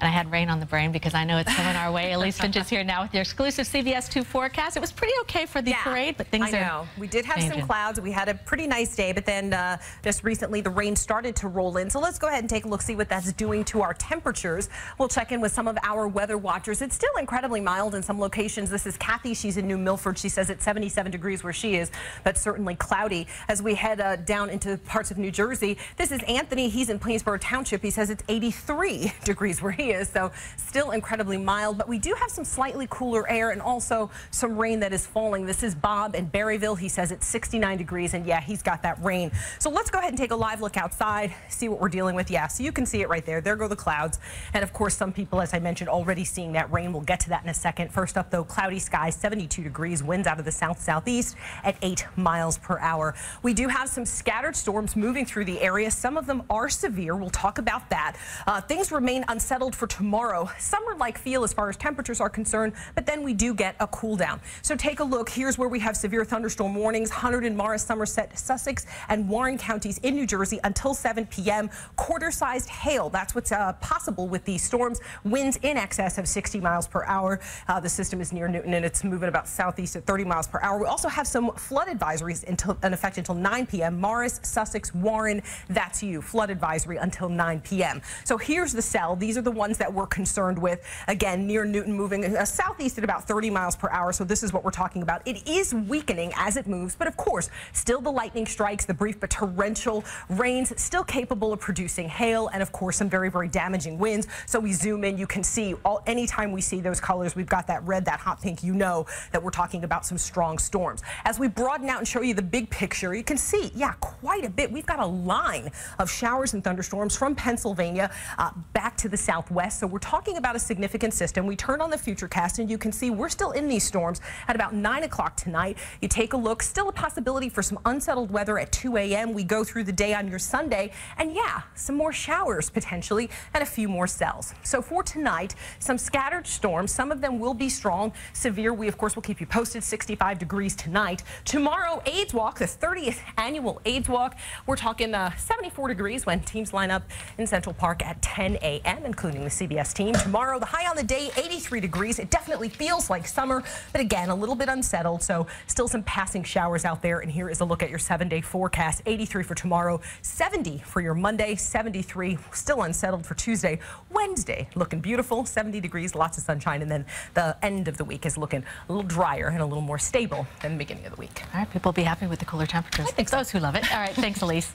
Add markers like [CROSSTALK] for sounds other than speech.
And I had rain on the brain because I know it's coming our way. Elise Finch is here now with your exclusive CBS 2 forecast. It was pretty okay for the yeah, parade, but things I are know. We did have changing. some clouds. We had a pretty nice day, but then uh, just recently the rain started to roll in. So let's go ahead and take a look, see what that's doing to our temperatures. We'll check in with some of our weather watchers. It's still incredibly mild in some locations. This is Kathy. She's in New Milford. She says it's 77 degrees where she is, but certainly cloudy. As we head uh, down into parts of New Jersey, this is Anthony. He's in Plainsboro Township. He says it's 83 [LAUGHS] degrees where he is. So still incredibly mild, but we do have some slightly cooler air and also some rain that is falling. This is Bob in Berryville. He says it's 69 degrees, and yeah, he's got that rain. So let's go ahead and take a live look outside, see what we're dealing with. Yeah, so you can see it right there. There go the clouds. And of course, some people, as I mentioned, already seeing that rain. We'll get to that in a second. First up, though, cloudy skies, 72 degrees, winds out of the south-southeast at 8 miles per hour. We do have some scattered storms moving through the area. Some of them are severe. We'll talk about that. Uh, things remain unsettled for tomorrow summer-like feel as far as temperatures are concerned, but then we do get a cool down. So take a look. Here's where we have severe thunderstorm warnings. Hunterdon in Morris, Somerset, Sussex, and Warren counties in New Jersey until 7 p.m. Quarter-sized hail. That's what's uh, possible with these storms. Winds in excess of 60 miles per hour. Uh, the system is near Newton, and it's moving about southeast at 30 miles per hour. We also have some flood advisories until, in effect until 9 p.m. Morris, Sussex, Warren, that's you. Flood advisory until 9 p.m. So here's the cell. These are the ones that we're concerned concerned with. Again, near Newton moving uh, southeast at about 30 miles per hour. So this is what we're talking about. It is weakening as it moves, but of course, still the lightning strikes, the brief but torrential rains, still capable of producing hail and of course some very, very damaging winds. So we zoom in, you can see all anytime we see those colors, we've got that red, that hot pink, you know that we're talking about some strong storms. As we broaden out and show you the big picture, you can see, yeah, quite a bit. We've got a line of showers and thunderstorms from Pennsylvania uh, back to the southwest. So we're talking about a significant system. We turn on the Futurecast and you can see we're still in these storms at about 9 o'clock tonight. You take a look, still a possibility for some unsettled weather at 2 a.m. We go through the day on your Sunday and yeah, some more showers potentially and a few more cells. So for tonight, some scattered storms. Some of them will be strong, severe. We, of course, will keep you posted 65 degrees tonight. Tomorrow, AIDS Walk, the 30th annual AIDS Walk. We're talking uh, 74 degrees when teams line up in Central Park at 10 a.m., including the CBS team. Tomorrow, the high on the day, 83 degrees. It definitely feels like summer, but again, a little bit unsettled, so still some passing showers out there. And here is a look at your seven-day forecast. 83 for tomorrow, 70 for your Monday, 73, still unsettled for Tuesday. Wednesday, looking beautiful, 70 degrees, lots of sunshine, and then the end of the week is looking a little drier and a little more stable than the beginning of the week. All right, people will be happy with the cooler temperatures. I think so. Those who love it. All right, thanks, Elise.